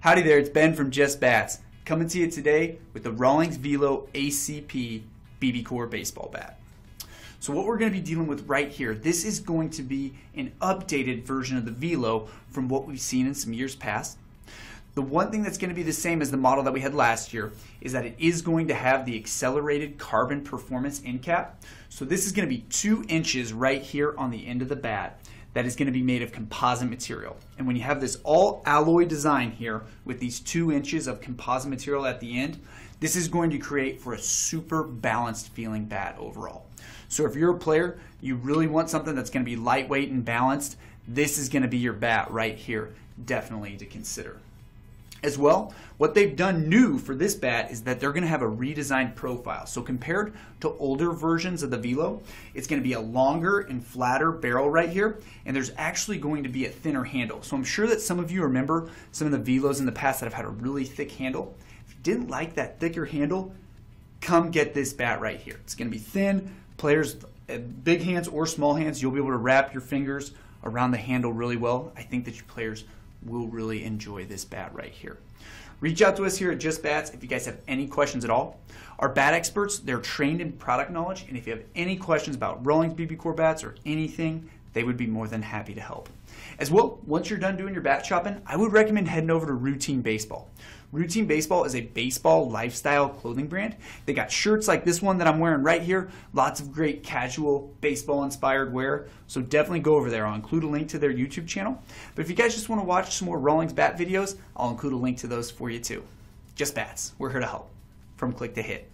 Howdy there, it's Ben from Just Bats, coming to you today with the Rawlings Velo ACP BBCOR baseball bat. So what we're going to be dealing with right here, this is going to be an updated version of the Velo from what we've seen in some years past. The one thing that's going to be the same as the model that we had last year is that it is going to have the accelerated carbon performance end cap. So this is going to be two inches right here on the end of the bat that is going to be made of composite material. And when you have this all alloy design here with these two inches of composite material at the end, this is going to create for a super balanced feeling bat overall. So if you're a player, you really want something that's going to be lightweight and balanced, this is going to be your bat right here, definitely to consider. As well, what they've done new for this bat is that they're going to have a redesigned profile. So compared to older versions of the Velo, it's going to be a longer and flatter barrel right here, and there's actually going to be a thinner handle. So I'm sure that some of you remember some of the Velos in the past that have had a really thick handle. If you didn't like that thicker handle, come get this bat right here. It's going to be thin. Players, uh, big hands or small hands, you'll be able to wrap your fingers around the handle really well. I think that your players will really enjoy this bat right here. Reach out to us here at Just Bats if you guys have any questions at all. Our bat experts, they're trained in product knowledge, and if you have any questions about Rawlings BBCOR bats or anything, they would be more than happy to help. As well, once you're done doing your bat shopping, I would recommend heading over to Routine Baseball. Routine Baseball is a baseball lifestyle clothing brand. They got shirts like this one that I'm wearing right here, lots of great casual baseball inspired wear. So definitely go over there. I'll include a link to their YouTube channel. But if you guys just want to watch some more Rawlings bat videos, I'll include a link to those for you too. Just bats. We're here to help. From click to hit.